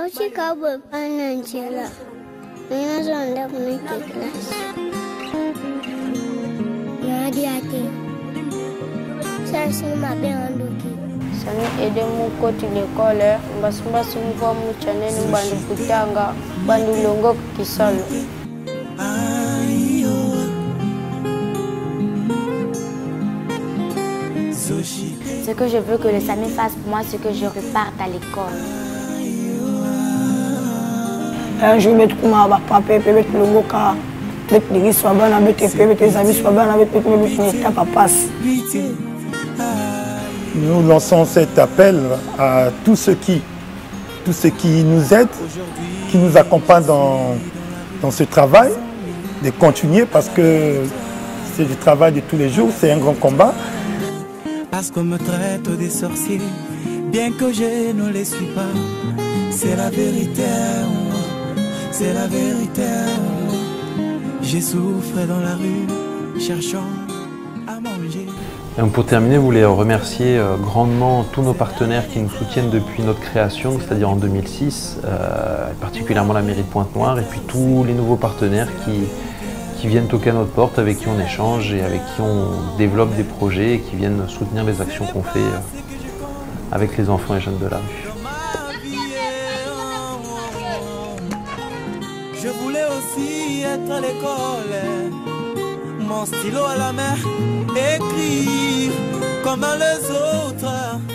Ochi ka bo pana nchela. Nina zonda kuna kiklas. Yadi ate. Sasi mabe anduki. Sana ede mu koti lekole, mbasumba sumva mu chaneni bandu kutanga, bandu longo kukisalo. Ah. Ce que je veux que le SAMI fasse pour moi, c'est que je reparte à l'école. un jour beti kuma bapapa epe beti loboka beti ligiswa bana beti epe beti ezamiswa bana beti beti beti netaka pasi Nous lançons cet appel à tous ceux qui, tous ceux qui nous aident, qui nous accompagnent dans, dans ce travail, de continuer parce que c'est du travail de tous les jours, c'est un grand combat. Parce qu'on me traite des sorciers, bien que je ne les suis pas. C'est la vérité, c'est la vérité. Je souffre dans la rue, cherchant à manger. Pour terminer, vous voulez remercier euh, grandement tous nos partenaires qui nous soutiennent depuis notre création, c'est-à-dire en 2006, euh, particulièrement la mairie de Pointe-Noire, et puis tous les nouveaux partenaires qui, qui viennent toquer à notre porte, avec qui on échange et avec qui on développe des projets et qui viennent soutenir les actions qu'on fait euh, avec les enfants et jeunes de la rue. Je voulais aussi être à l'école, mon stylo à la main, écrire comme les autres.